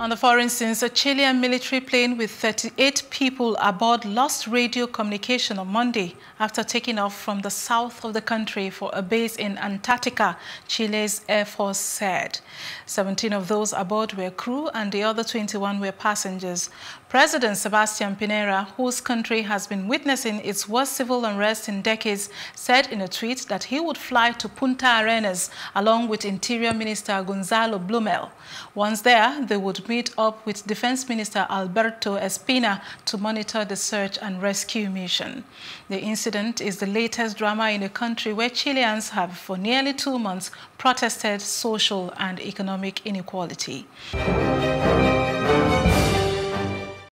On the foreign scenes, a Chilean military plane with 38 people aboard lost radio communication on Monday after taking off from the south of the country for a base in Antarctica, Chile's Air Force said. 17 of those aboard were crew and the other 21 were passengers. President Sebastian Pinera, whose country has been witnessing its worst civil unrest in decades, said in a tweet that he would fly to Punta Arenas along with Interior Minister Gonzalo Blumel. Once there, they would meet up with Defense Minister Alberto Espina to monitor the search and rescue mission. The incident is the latest drama in a country where Chileans have for nearly two months protested social and economic inequality.